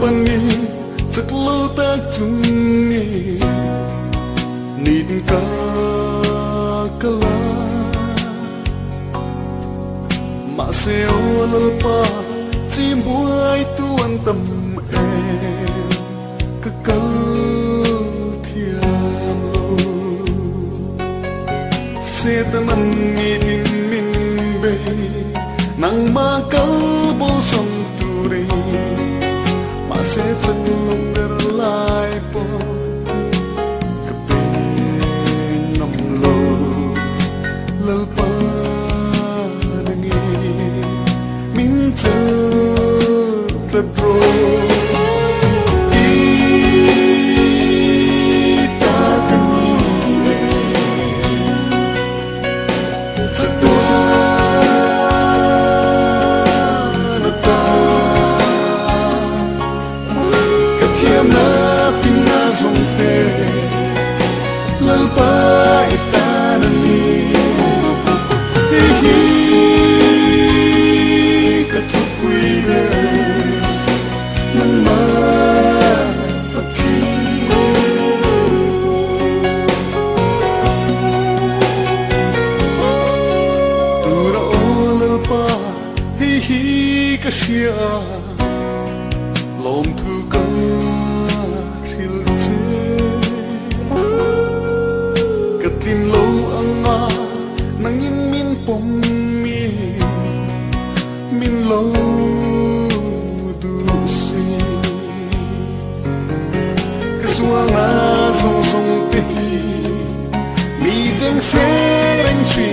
pani chak lo ta chung ni nit ka kala ma se ol pa chi muai tu tâm em ka kal thiam lo se ta man ni din min ma kal the broom. kia lòng thư ca khil chê. Cả tin lâu ăn à nắng in min bom mi min lâu du si cái suang à song song ti mi den phê anh truy